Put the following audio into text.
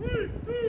Three, two.